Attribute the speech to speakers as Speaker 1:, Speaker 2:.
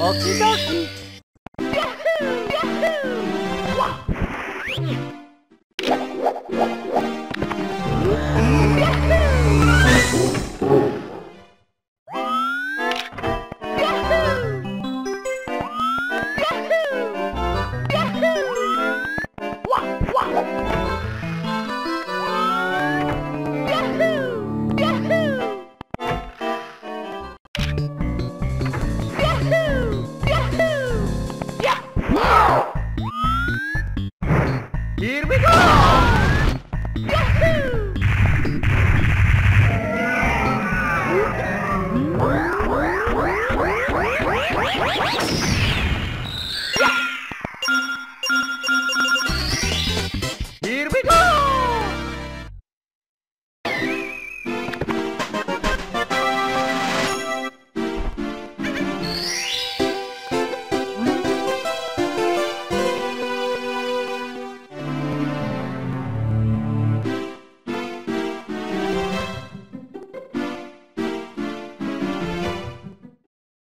Speaker 1: Okie dokie. Yahoo! Here we go! Yahoo! Here we go!